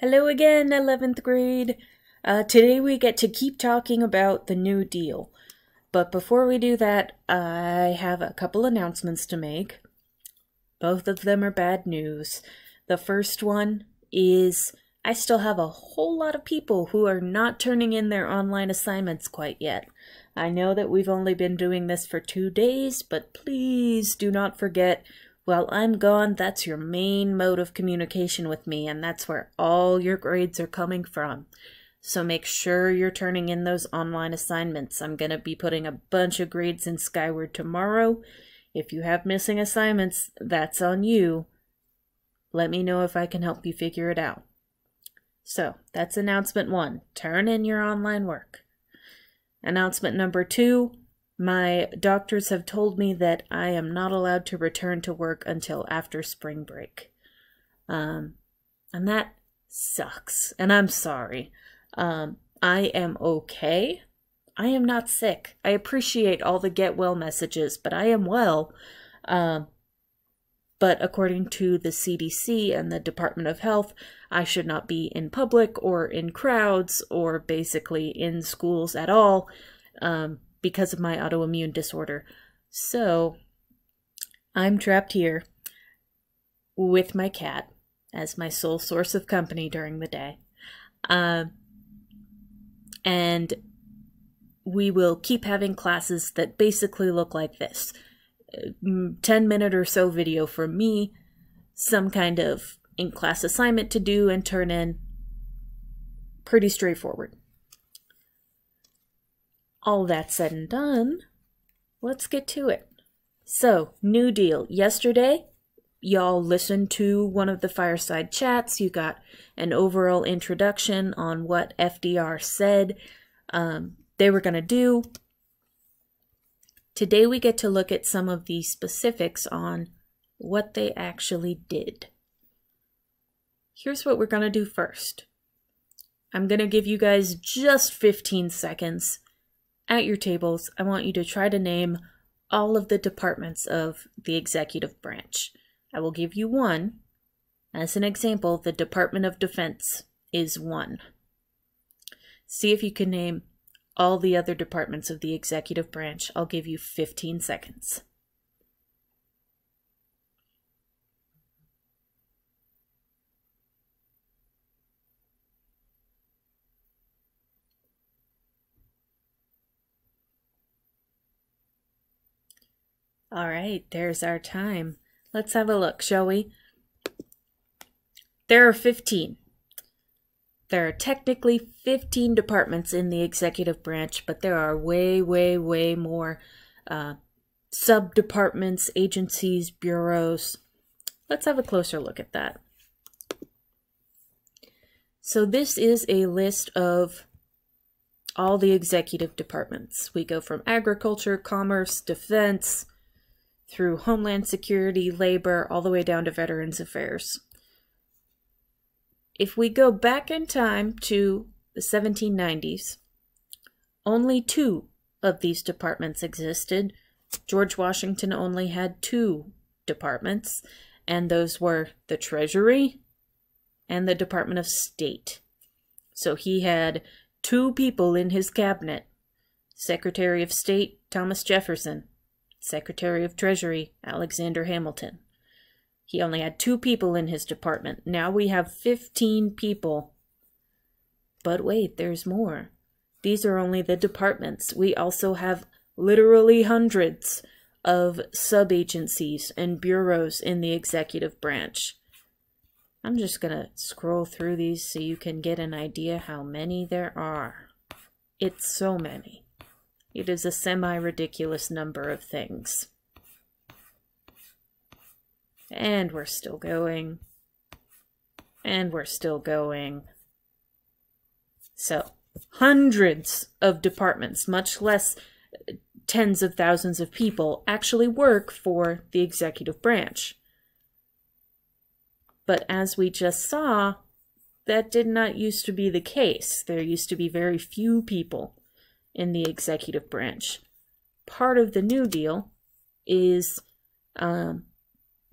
Hello again, 11th grade. Uh, today we get to keep talking about the New Deal. But before we do that, I have a couple announcements to make. Both of them are bad news. The first one is I still have a whole lot of people who are not turning in their online assignments quite yet. I know that we've only been doing this for two days, but please do not forget while I'm gone, that's your main mode of communication with me, and that's where all your grades are coming from. So make sure you're turning in those online assignments. I'm going to be putting a bunch of grades in Skyward tomorrow. If you have missing assignments, that's on you. Let me know if I can help you figure it out. So, that's announcement one. Turn in your online work. Announcement number two my doctors have told me that I am not allowed to return to work until after spring break. Um, and that sucks. And I'm sorry. Um, I am okay. I am not sick. I appreciate all the get well messages, but I am well. Um, but according to the CDC and the Department of Health, I should not be in public or in crowds or basically in schools at all. Um, because of my autoimmune disorder. So I'm trapped here with my cat as my sole source of company during the day. Uh, and we will keep having classes that basically look like this 10 minute or so video for me, some kind of in class assignment to do and turn in. Pretty straightforward all that said and done, let's get to it. So, New Deal. Yesterday, y'all listened to one of the fireside chats. You got an overall introduction on what FDR said um, they were going to do. Today, we get to look at some of the specifics on what they actually did. Here's what we're going to do first. I'm going to give you guys just 15 seconds at your tables, I want you to try to name all of the departments of the executive branch. I will give you one. As an example, the Department of Defense is one. See if you can name all the other departments of the executive branch. I'll give you 15 seconds. All right, there's our time. Let's have a look, shall we? There are 15. There are technically 15 departments in the executive branch, but there are way, way, way more uh, sub departments, agencies, bureaus. Let's have a closer look at that. So, this is a list of all the executive departments. We go from agriculture, commerce, defense, through Homeland Security, Labor, all the way down to Veterans Affairs. If we go back in time to the 1790s, only two of these departments existed. George Washington only had two departments, and those were the Treasury and the Department of State. So he had two people in his cabinet Secretary of State Thomas Jefferson Secretary of Treasury Alexander Hamilton. He only had two people in his department. Now we have 15 people. But wait, there's more. These are only the departments. We also have literally hundreds of sub agencies and bureaus in the executive branch. I'm just going to scroll through these so you can get an idea how many there are. It's so many. It is a semi-ridiculous number of things. And we're still going. And we're still going. So, hundreds of departments, much less uh, tens of thousands of people, actually work for the executive branch. But as we just saw, that did not used to be the case. There used to be very few people in the executive branch. Part of the New Deal is um,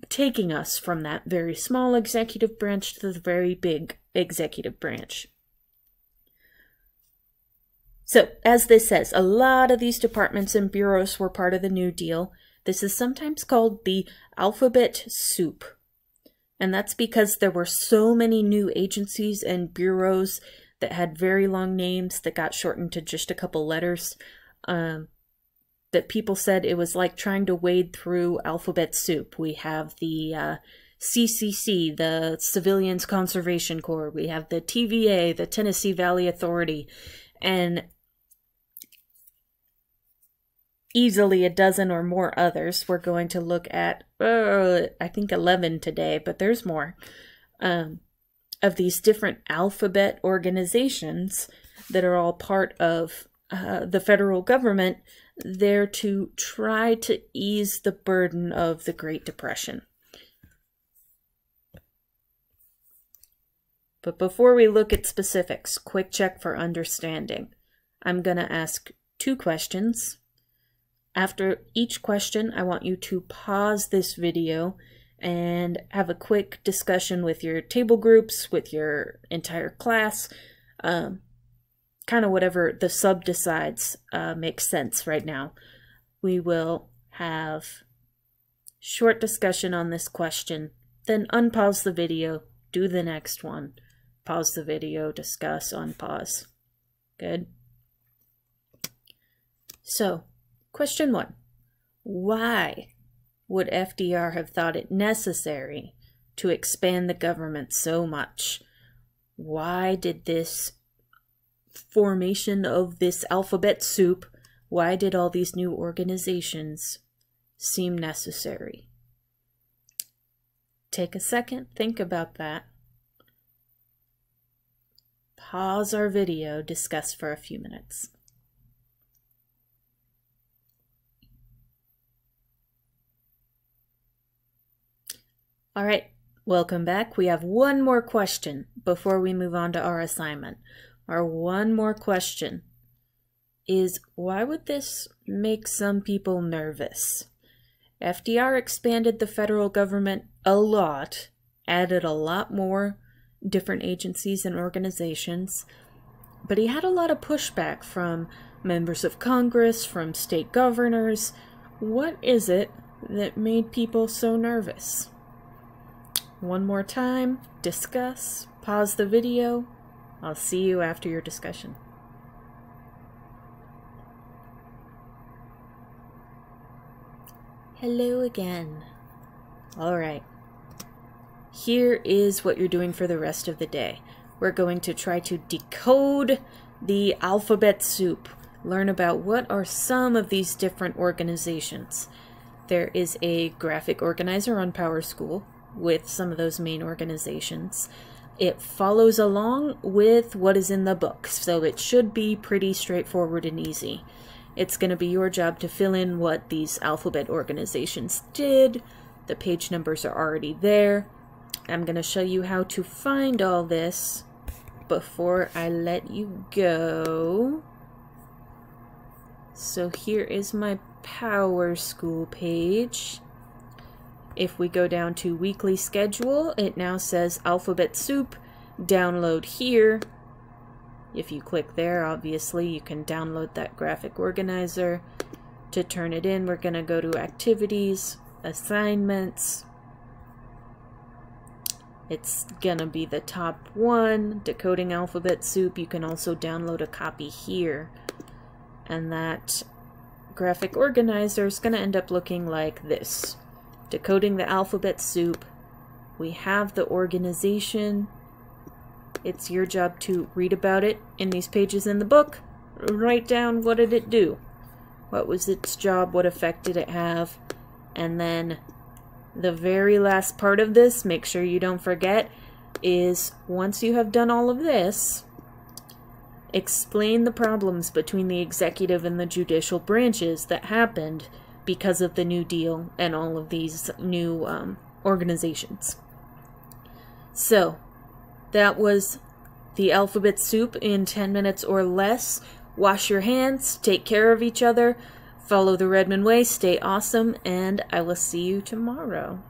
taking us from that very small executive branch to the very big executive branch. So, as this says, a lot of these departments and bureaus were part of the New Deal. This is sometimes called the alphabet soup. And that's because there were so many new agencies and bureaus that had very long names that got shortened to just a couple letters. Um, that people said it was like trying to wade through alphabet soup. We have the uh, CCC, the Civilians Conservation Corps. We have the TVA, the Tennessee Valley Authority. And easily a dozen or more others. We're going to look at, uh, I think, 11 today, but there's more, um, of these different alphabet organizations that are all part of uh, the federal government there to try to ease the burden of the Great Depression. But before we look at specifics, quick check for understanding. I'm going to ask two questions after each question, I want you to pause this video and have a quick discussion with your table groups, with your entire class, um, kind of whatever the sub decides uh, makes sense right now. We will have short discussion on this question, then unpause the video, do the next one, pause the video, discuss, unpause. Good? So, Question 1. Why would FDR have thought it necessary to expand the government so much? Why did this formation of this alphabet soup, why did all these new organizations seem necessary? Take a second, think about that. Pause our video, discuss for a few minutes. All right, welcome back. We have one more question before we move on to our assignment. Our one more question is why would this make some people nervous? FDR expanded the federal government a lot, added a lot more different agencies and organizations, but he had a lot of pushback from members of Congress, from state governors. What is it that made people so nervous? One more time, discuss, pause the video. I'll see you after your discussion. Hello again. Alright. Here is what you're doing for the rest of the day. We're going to try to decode the alphabet soup. Learn about what are some of these different organizations. There is a graphic organizer on PowerSchool with some of those main organizations. It follows along with what is in the book, so it should be pretty straightforward and easy. It's going to be your job to fill in what these alphabet organizations did. The page numbers are already there. I'm going to show you how to find all this before I let you go. So here is my PowerSchool page. If we go down to weekly schedule, it now says Alphabet Soup, download here. If you click there, obviously, you can download that graphic organizer. To turn it in, we're going to go to Activities, Assignments. It's going to be the top one, Decoding Alphabet Soup. You can also download a copy here. And that graphic organizer is going to end up looking like this decoding the alphabet soup. We have the organization. It's your job to read about it in these pages in the book. Write down what did it do? What was its job? What effect did it have? And then the very last part of this, make sure you don't forget, is once you have done all of this, explain the problems between the executive and the judicial branches that happened because of the New Deal and all of these new um, organizations. So, that was the alphabet soup in 10 minutes or less. Wash your hands, take care of each other, follow the Redmond way, stay awesome, and I will see you tomorrow.